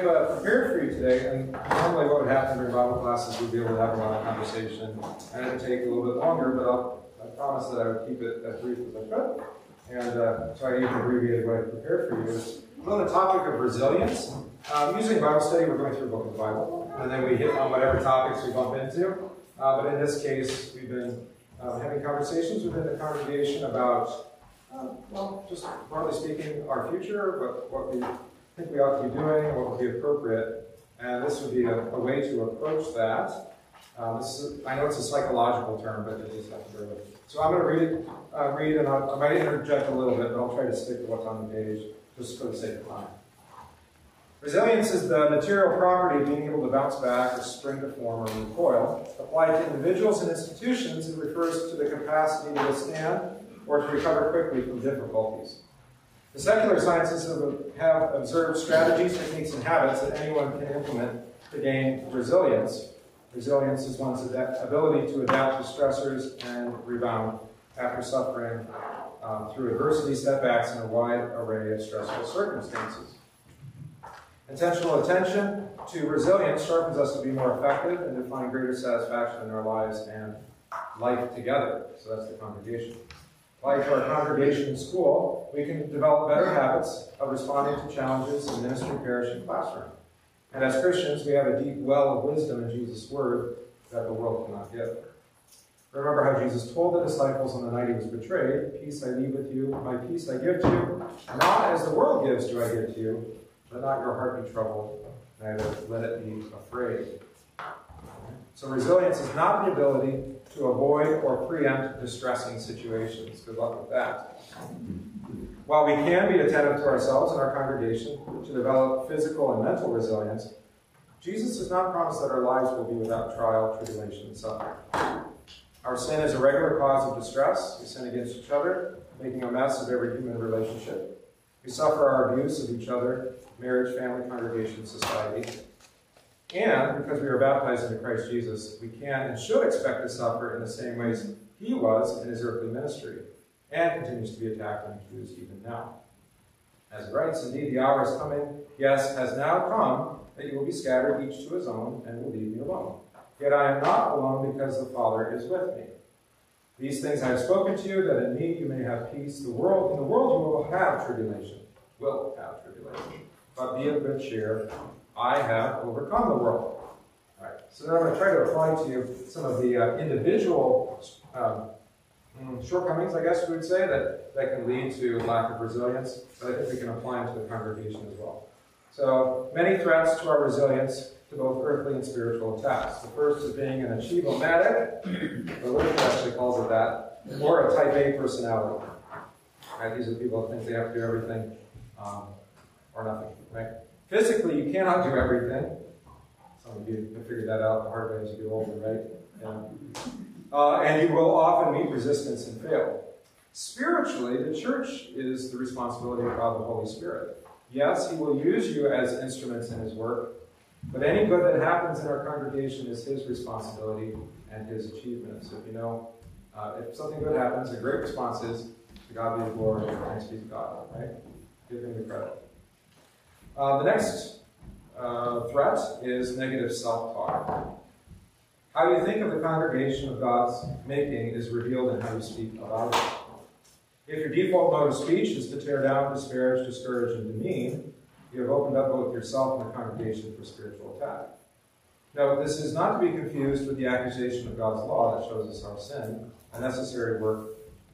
I've uh, prepared for you today, and normally what would happen during Bible classes, we'd be able to have a lot of conversation, and it would take a little bit longer, but I'll, I promise that I would keep it as brief as I could, and uh, try to even abbreviated what I prepared for you. Is on the topic of resilience. Um, usually Bible study, we're going through a book of the Bible, and then we hit on whatever topics we bump into. Uh, but in this case, we've been uh, having conversations within the congregation about, uh, well, just broadly speaking, our future, what, what we think we ought to be doing, what would be appropriate. And this would be a, a way to approach that. Um, this is, I know it's a psychological term, but it is. So I'm going to read, uh, read and I'll, I might interject a little bit, but I'll try to stick to what's on the page, just for the sake of time. Resilience is the material property of being able to bounce back or spring to form or recoil. Applied to individuals and institutions, it refers to the capacity to withstand or to recover quickly from difficulties. The secular sciences have observed strategies, techniques, and habits that anyone can implement to gain resilience. Resilience is one's ability to adapt to stressors and rebound after suffering um, through adversity, setbacks, and a wide array of stressful circumstances. Intentional attention to resilience sharpens us to be more effective and to find greater satisfaction in our lives and life together. So that's the congregation. Like our congregation in school, we can develop better habits of responding to challenges in ministry, parish, and classroom. And as Christians, we have a deep well of wisdom in Jesus' word that the world cannot give. Remember how Jesus told the disciples on the night he was betrayed, Peace I leave with you, my peace I give to you. Not as the world gives do I give to you. Let not your heart be troubled, neither let it be afraid. So resilience is not the ability to avoid or preempt distressing situations. Good luck with that. While we can be attentive to ourselves and our congregation to develop physical and mental resilience, Jesus does not promise that our lives will be without trial, tribulation, and suffering. Our sin is a regular cause of distress. We sin against each other, making a mess of every human relationship. We suffer our abuse of each other, marriage, family, congregation, society. And because we are baptized into Christ Jesus, we can and should expect to suffer in the same ways he was in his earthly ministry, and continues to be attacked and accused even now. As he writes, indeed, the hour is coming, yes, has now come, that you will be scattered each to his own, and will leave me alone. Yet I am not alone because the Father is with me. These things I have spoken to you, that in me you may have peace. The world, in the world you will have tribulation. Will have tribulation. But be of good cheer. I have overcome the world. All right. So now I'm going to try to apply to you some of the uh, individual um, shortcomings, I guess we would say, that, that can lead to lack of resilience. But I think we can apply them to the congregation as well. So many threats to our resilience to both earthly and spiritual attacks. The first is being an achievomatic, the literature actually calls it that, or a type A personality. Right? These are people that think they have to do everything um, or nothing. Right? Physically, you cannot do everything. Some of you have figured that out the hard way as you get older, right? Yeah. Uh, and you will often meet resistance and fail. Spiritually, the church is the responsibility of God the Holy Spirit. Yes, He will use you as instruments in His work, but any good that happens in our congregation is his responsibility and his achievement. So if you know, uh, if something good happens, a great response is, to God be the glory, and thanks be to God, right? Give him the credit. Uh, the next uh, threat is negative self-talk. How you think of the congregation of God's making is revealed in how you speak about it. If your default mode of speech is to tear down, disparage, discourage, and demean, you have opened up both yourself and the congregation for spiritual attack. Now, this is not to be confused with the accusation of God's law that shows us our sin, a necessary work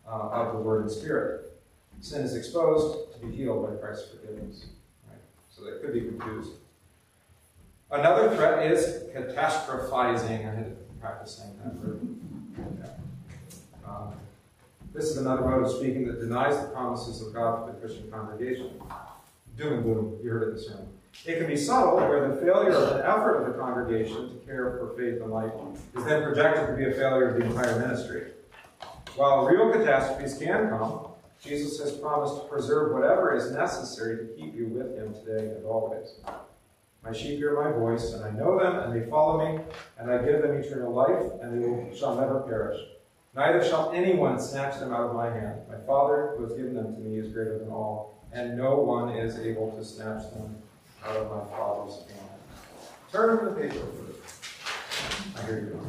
uh, of the Word and Spirit. Sin is exposed to be healed by Christ's forgiveness. So that could be confused. Another threat is catastrophizing. I had to practice saying that word. Yeah. Um, this is another mode of speaking that denies the promises of God to the Christian congregation doom and gloom. You heard it this morning. It can be subtle, where the failure of an effort of the congregation to care for faith and life is then projected to be a failure of the entire ministry. While real catastrophes can come, Jesus has promised to preserve whatever is necessary to keep you with him today and always. My sheep hear my voice, and I know them, and they follow me, and I give them eternal life, and they shall never perish. Neither shall anyone snatch them out of my hand. My Father, who has given them to me, is greater than all, and no one is able to snatch them out of my Father's hand. Turn the page over. I hear you.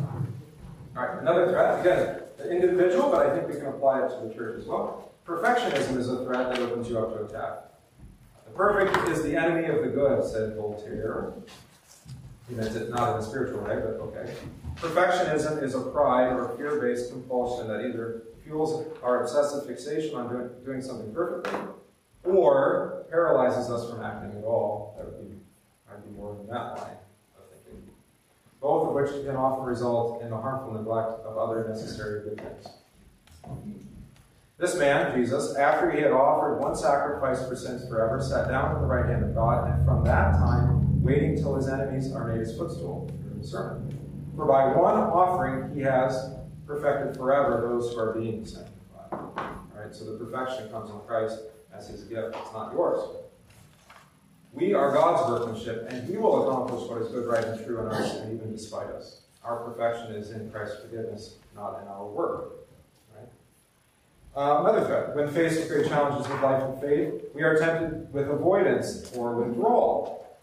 All right, another threat. Again, the individual, but I think we can apply it to the church as well. Perfectionism is a threat that opens you up to attack. The perfect is the enemy of the good, said Voltaire. He meant it not in a spiritual way, but okay. Perfectionism is a pride or fear based compulsion that either fuels our obsessive fixation on doing, doing something perfectly or paralyzes us from acting at all. That would be, I'd be more than that line of thinking. Both of which can often result in the harmful neglect of other necessary good things. This man, Jesus, after he had offered one sacrifice for sins forever, sat down at the right hand of God, and from that time, waiting till his enemies are made his footstool, sermon. For by one offering he has perfected forever those who are being sanctified. All right, so the perfection comes in Christ as his gift. It's not yours. We are God's workmanship, and he will accomplish what is good, right, and true in us, and even despite us. Our perfection is in Christ's forgiveness, not in our work. Uh, another threat. When faced with great challenges of life and faith, we are tempted with avoidance or withdrawal.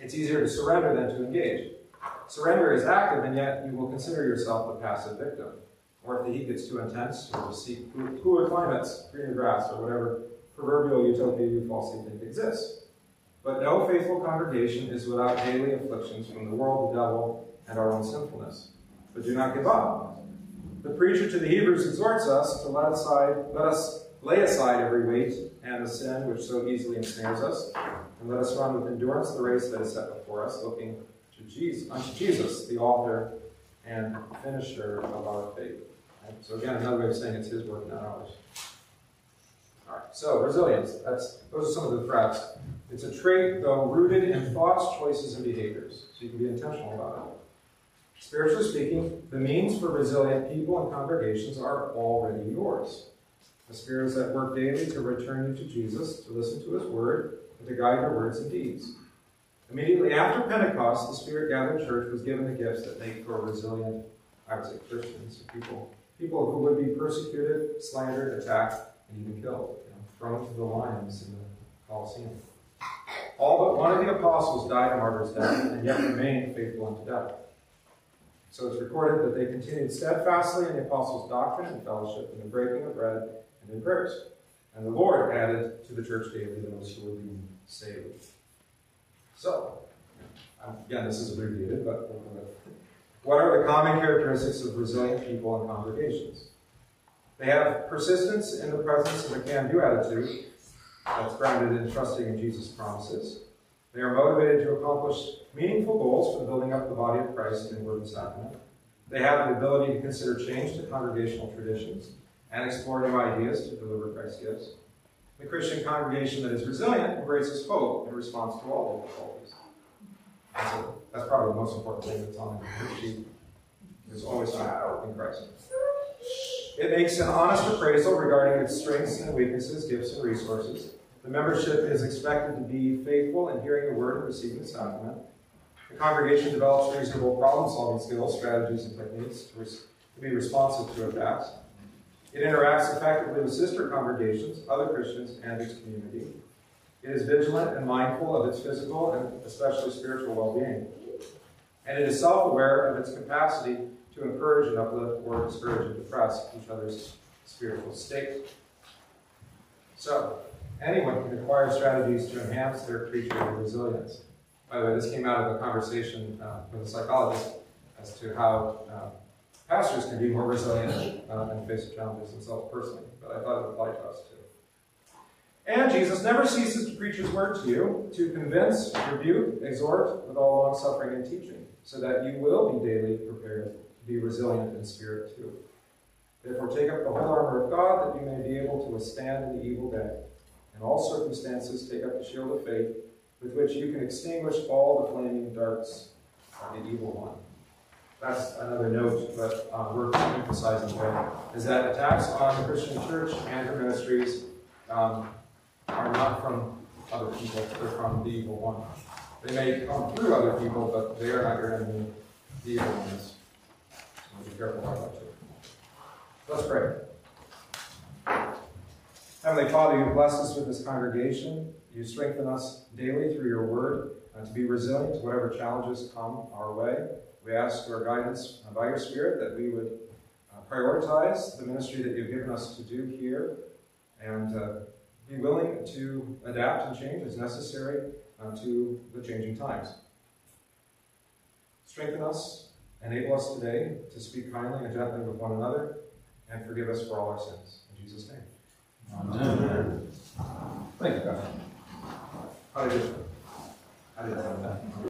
It's easier to surrender than to engage. Surrender is active, and yet you will consider yourself the passive victim. Or if the heat gets too intense, you'll seek cooler climates, greener grass, or whatever proverbial utopia you falsely think exists. But no faithful congregation is without daily afflictions from the world, the devil, and our own sinfulness. But do not give up. The preacher to the Hebrews exhorts us to let aside, let us lay aside every weight and the sin which so easily ensnares us, and let us run with endurance the race that is set before us, looking to Jesus, unto Jesus, the author and finisher of our faith. Right? So again, another way of saying it's his work, not ours. All right. So resilience. That's those are some of the threats. It's a trait, though, rooted in thoughts, choices, and behaviors. So you can be intentional about it. Spiritually speaking, the means for resilient people and congregations are already yours. The Spirit is at work daily to return you to Jesus, to listen to His Word, and to guide your words and deeds. Immediately after Pentecost, the Spirit gathered church was given the gifts that make for resilient, I would say Christians, people, people who would be persecuted, slandered, attacked, and even killed, you know, thrown to the lions in the Colosseum. All but one of the apostles died a martyr's death, and yet remained faithful unto death. So it's recorded that they continued steadfastly in the apostles' doctrine and fellowship, in the breaking of bread, and in prayers. And the Lord added to the church daily those who were being saved. So, um, again, this is abbreviated, but what are the common characteristics of resilient people and congregations? They have persistence in the presence of a can do attitude that's grounded in trusting in Jesus' promises. They are motivated to accomplish meaningful goals for building up the body of Christ in word and sacrament. They have the ability to consider change to congregational traditions and explore new ideas to deliver Christ's gifts. The Christian congregation that is resilient embraces hope in response to all difficulties. That's, a, that's probably the most important thing that's on the sheet. There's always in Christ. It makes an honest appraisal regarding its strengths and weaknesses, gifts and resources. The membership is expected to be faithful in hearing the word and receiving the sacrament. The congregation develops reasonable problem-solving skills, strategies, and techniques to, be responsive to attacks. It interacts effectively with sister congregations, other Christians, and its community. It is vigilant and mindful of its physical and especially spiritual well-being. And it is self-aware of its capacity to encourage and uplift or discourage and depress each other's spiritual state. So, anyone can acquire strategies to enhance their creature resilience. By the way, this came out of a conversation uh, with a psychologist as to how uh, pastors can be more resilient uh, the face challenges themselves personally, but I thought it applied to us too. And Jesus never ceases to preach his word to you, to convince, rebuke, exhort with all long suffering and teaching, so that you will be daily prepared to be resilient in spirit too. Therefore, take up the whole armor of God that you may be able to withstand in the evil day in all circumstances, take up the shield of faith, with which you can extinguish all the flaming darts of the evil one. That's another note, but um, we're emphasizing here, is that attacks on the Christian church and her ministries um, are not from other people, they're from the evil one. They may come through other people, but they are not your enemy, the evil ones. So be careful about that too. Let's pray. Heavenly Father, you bless us with this congregation. You strengthen us daily through your word uh, to be resilient to whatever challenges come our way. We ask for guidance uh, by your Spirit that we would uh, prioritize the ministry that you've given us to do here and uh, be willing to adapt and change as necessary uh, to the changing times. Strengthen us, enable us today to speak kindly and gently with one another, and forgive us for all our sins. In Jesus' name. Amen. Thank you, God. How did